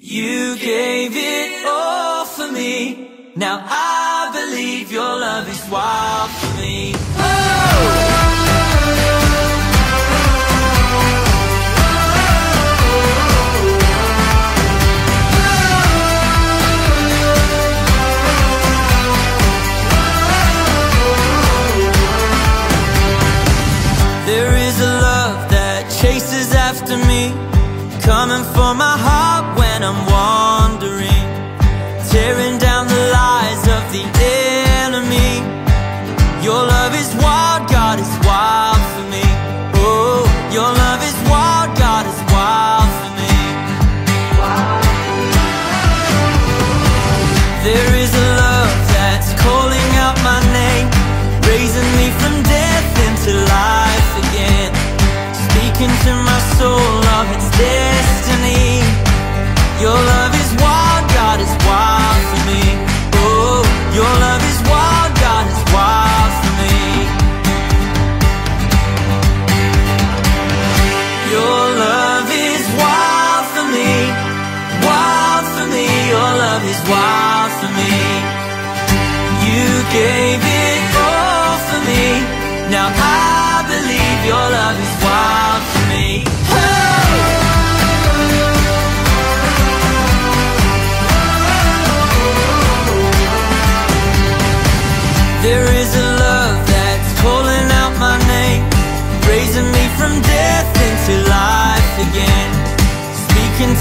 You gave it all for me. Now I believe your love is wild for me. There is a love that chases after me Coming for my heart when I'm wandering Tearing down the lies of the enemy. Your love is wild, God is wild for me. Oh, your love is wild, God is wild for me. There is a love that's calling out my name Raising me from death into life again. Speaking to my soul of its is wild for me. You gave it all for me. Now I believe your love is wild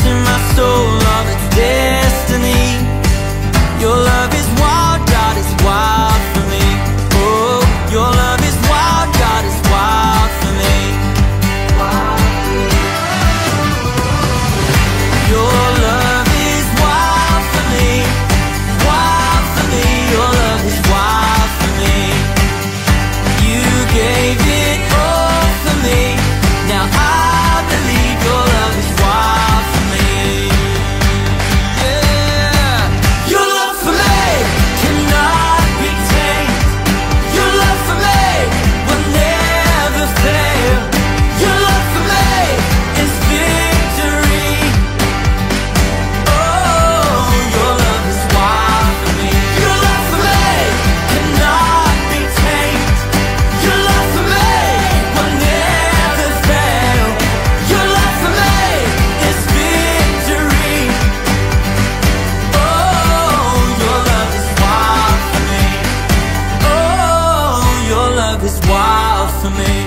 To my soul of its destiny. Your for me.